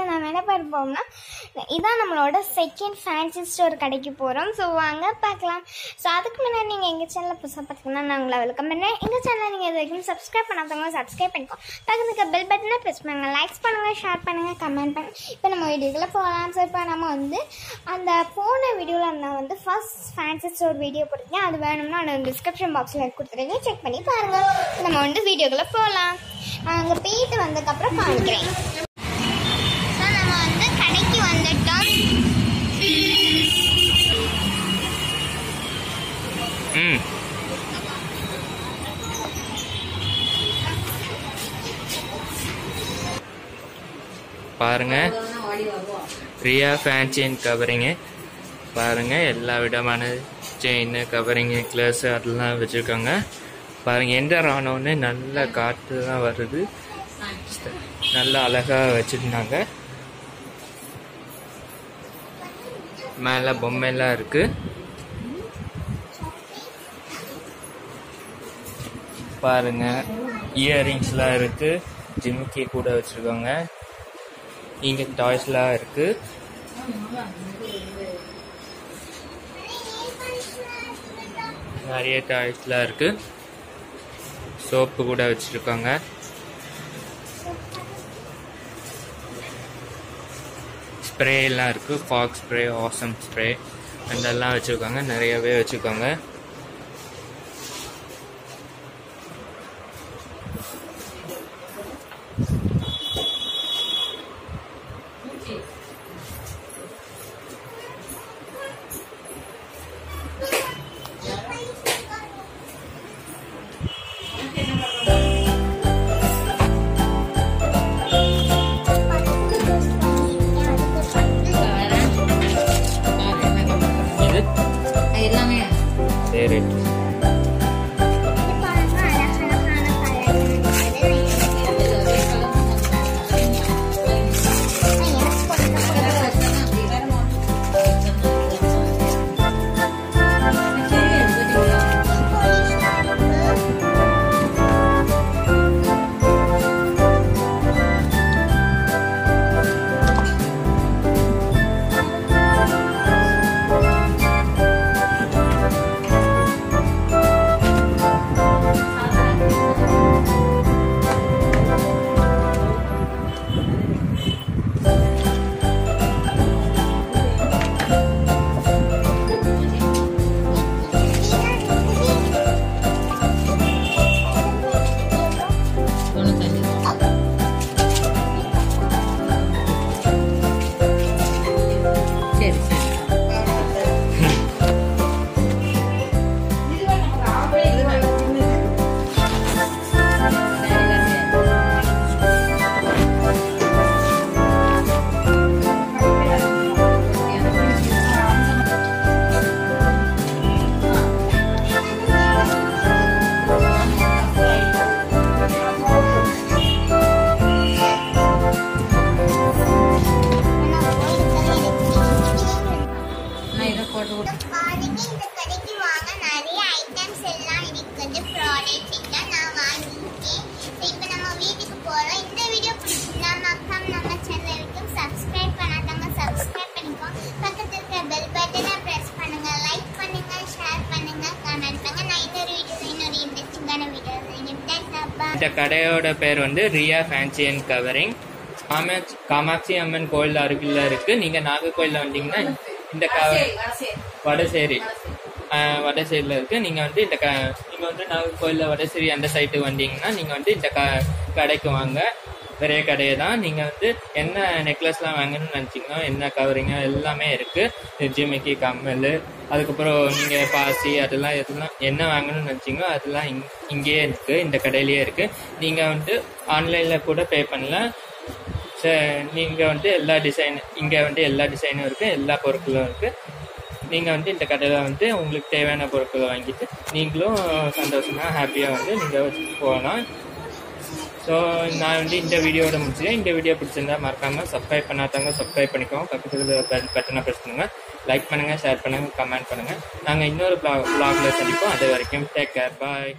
பார்க்க போகிறோம்னா இதான் நம்மளோட செகண்ட் ஃபேன்சி ஸ்டோர் கடைக்கு போகிறோம் ஸோ வாங்க பார்க்கலாம். ஸோ அதுக்கு முன்னாடி நீங்கள் எங்கள் சேனலில் புதுசாக பார்த்தீங்கன்னா நான் உங்களை வெல்கம் பண்ணுறேன் எங்கள் சேனலை நீங்கள் இது வரைக்கும் சப்ஸ்கிரைப் பண்ணாதவங்க சப்ஸ்கிரைப் பண்ணிக்கோ. பக்கத்துக்கு பெல் பட்டனை ப்ரெஸ் பண்ணுங்கள் லைக்ஸ் பண்ணுங்கள் ஷேர் பண்ணுங்கள் கமெண்ட் பண்ணுங்கள் இப்போ நம்ம வீடியோக்குள்ளே போகலாம். ஸோ இப்போ நம்ம வந்து அந்த போன வீடியோவில் நான் வந்து ஃபர்ஸ்ட் ஃபேன்சி ஸ்டோர் வீடியோ போட்டிருக்கேன். அது வேணும்னா நான் டிஸ்கிரிப்ஷன் பாக்ஸில் கொடுத்துருக்கேன் செக் பண்ணி பாருங்கள் நம்ம வந்து வீடியோக்குள்ளே போகலாம். அங்கே போயிட்டு வந்ததுக்கப்புறம் காமிக்கிறேன். பாருங்க. ரியா ஃபேன் செயின் கவரிங்கு பாருங்க எல்லா விதமான செயின் கவரிங்கு கிளாஸ் அதெல்லாம் வச்சுருக்காங்க. பாருங்க எந்த ராணுவம்னு நல்ல காற்று தான் வருது. நல்லா அழகாக வச்சுருந்தாங்க. மேலே பொம்மையெல்லாம் இருக்குது பாருங்க இயரிங்ஸ்லாம் இருக்கு. ஜிமிக்கி கூட வச்சுருக்கோங்க. இங்க டாய்ஸ்லாம் இருக்கு. நிறைய டாய்ஸ்லாம் இருக்கு. சோப்பு கூட வச்சிருக்காங்க. ஸ்ப்ரே எல்லாம் இருக்கு. ஃபாக் ஸ்ப்ரே ஆசம் ஸ்ப்ரே அதெல்லாம் வச்சிருக்காங்க. நிறையவே வச்சிருக்காங்க. இது இந்த கடையோட பேர் வந்து Riya fancy and covering Kamakshi Kamakshi Amman கோயில் அருகில் இருக்கு. நீங்க நாகர்கோயில்ல வந்தீங்கன்னா இந்த க வடசேரி வடசேரியில் இருக்கு. நீங்க வந்து இந்த க நீங்க வந்து நாகர்கோயில்ல வடசேரி அந்த சைட்டு வந்தீங்கன்னா நீங்க வந்து இந்த க கடைக்கு வாங்க. பெரிய கடையை தான். நீங்க வந்து என்ன நெக்லஸ்லாம் வாங்கணும்னு நினைச்சீங்கன்னா என்ன கவரிங்க எல்லாமே இருக்கு. ஜிமிக்கி கம்மல் அதுக்கப்புறம் நீங்கள் பாசி அதெல்லாம் எதுலாம் என்ன வாங்கணும்னு நினச்சிங்களோ அதெல்லாம் இங் இங்கேயே இருக்குது இந்த கடையிலேயே இருக்குது நீங்கள் வந்து ஆன்லைனில் கூட பே பண்ணலாம். ச- நீங்கள் வந்து எல்லா டிசைன் இங்கே வந்து எல்லா டிசைனும் இருக்குது எல்லா பொருட்களும் இருக்குது நீங்கள் வந்து இந்த கடையில் வந்து உங்களுக்கு தேவையான பொருட்களை வாங்கிட்டு நீங்களும் சந்தோஷமாக ஹாப்பியாக வந்து நீங்கள் போகலாம். ஸோ நான் வந்து இந்த வீடியோட முடிச்சுக்கேன் இந்த வீடியோ பிடிச்சிருந்தா மறக்காமல் சப்ஸ்கிரைப் பண்ணாதவங்க சப்ஸ்கிரைப் பண்ணிக்கோங்க. பக்கத்தில் பெல் பட்டனை ப்ரெஸ் பண்ணுங்க. லைக் பண்ணுங்கள் ஷேர் பண்ணுங்கள் கமெண்ட் பண்ணுங்கள் நாங்கள் இன்னொரு ப்ளாக்ல சந்திப்போம். அது வரைக்கும் டேக் கேர் பாய்